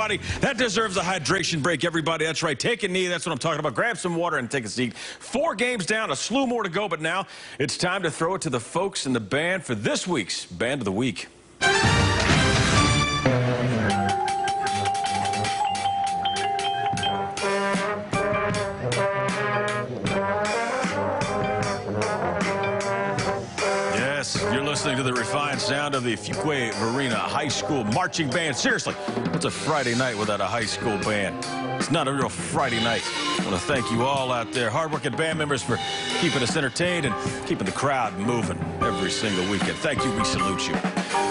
Everybody, that deserves a hydration break, everybody. That's right. Take a knee. That's what I'm talking about. Grab some water and take a seat. Four games down, a slew more to go, but now it's time to throw it to the folks in the band for this week's Band of the Week. Yes, you're listening to the refined sound of the Fuquay Varina High School Marching Band. Seriously, what's a Friday night without a high school band? It's not a real Friday night. I want to thank you all out there, hardworking band members, for keeping us entertained and keeping the crowd moving every single weekend. Thank you. We salute you.